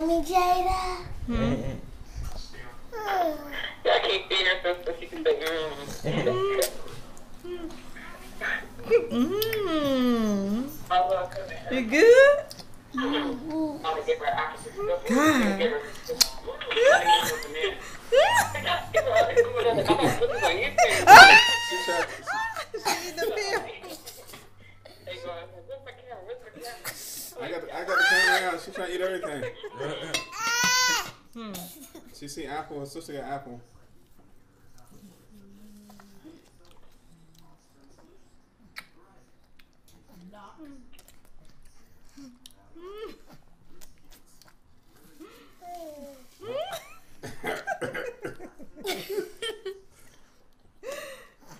Me, Jada. Hmm. I can't see her sister. She can say, mm. Mm. I love her. You good? I'm gonna give her opposite. God. Give her- I'm gonna put this on YouTube. She tried, She need the pill. They go, where's my camera? Where's my camera? I got the, I got the camera out. She trying to eat everything. Hmm. She see apple. Her sister got apple.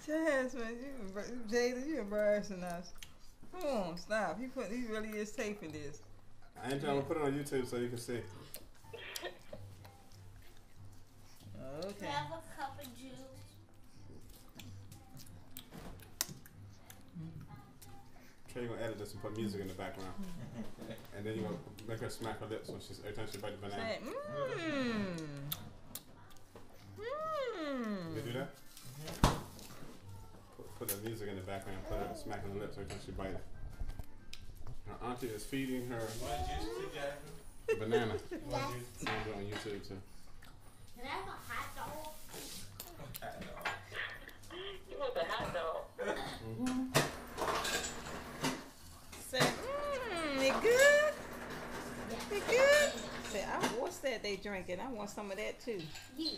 Jasmine, you, embar- Jada, you embarrassing us. Come on, stop. He put, he really is taping this. I ain't trying to put it on YouTube so you can see. Okay. Have a cup of juice. Trey you gonna edit this and put music in the background, and then you gonna make her smack her lips when she's every time she bite the banana. Say, mmm. Mmm. You do that? Mm-hmm. Put, put the music in the background. Put her smacking her lips every time she bite it. Her auntie is feeding her banana. Yes. I'm gonna do it on YouTube too. Can I have a hot dog? You want the hot dog? Mm-hmm. Say, mmm, it good? It good? Say, I, what's that they drinking? I want some of that too. Yeah.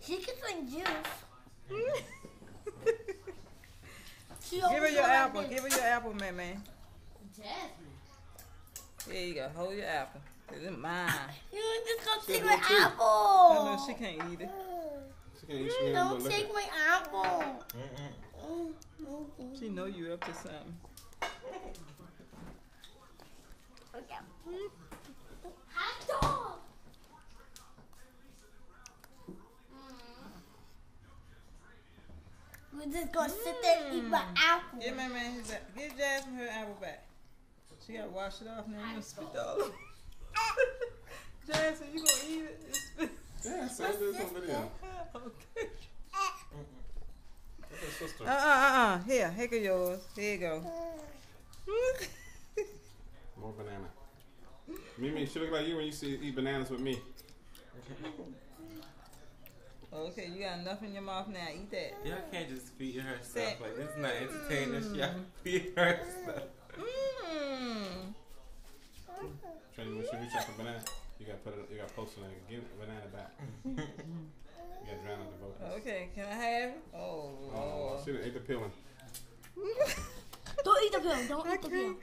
She can drink juice. Give her your apple. Give her your apple, man, man. Jasmine. There you go. Hold your apple. This is mine. You just gonna take my it too. apple. Oh no, she can't eat it. She can eat. She Mm, Don't take it. my apple. Mm, mm, mm. She know you up to something. Okay. Hot dog. Mm. We're just gonna sit there and eat my apple. Give man, man, his a- give Jasmine her apple back. She gotta wash it off now. You gonna spit it all over. Jasmine, you gonna eat it? It's spit- Yeah, so this on video. okay. Look at her sister. Uh uh uh uh. Here, here go yours. Here you go. More banana. Mimi, she look like you when you see eat bananas with me. okay, you got enough in your mouth now. Eat that. Y'all can't just feed her stuff like this. Is not entertaining. Y'all feed her stuff. Mmm. Trey, when she reach out for banana, you gotta put it. You gotta post it. Like, give the banana back. you gotta drown out the vocals. Okay, can I have it? Oh, Oh, Lord. she done ate the peeling. Don't eat the pill. Don't I eat the pill. can't.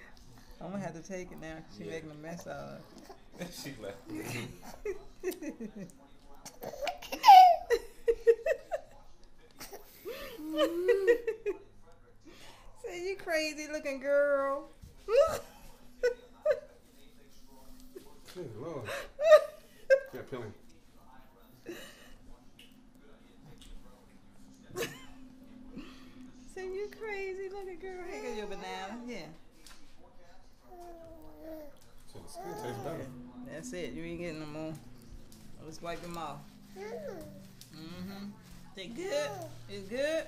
I'm gonna have to take it now. 'cause She making a mess out of it. she left. Say you crazy looking girl. Good lord. Yeah, peeling. Say you crazy looking girl. Here go your banana. Yeah. So the skin tastes better. That's it. You ain't getting no more. Let's wipe them off. Mm-hmm. They good? It's good? They're good.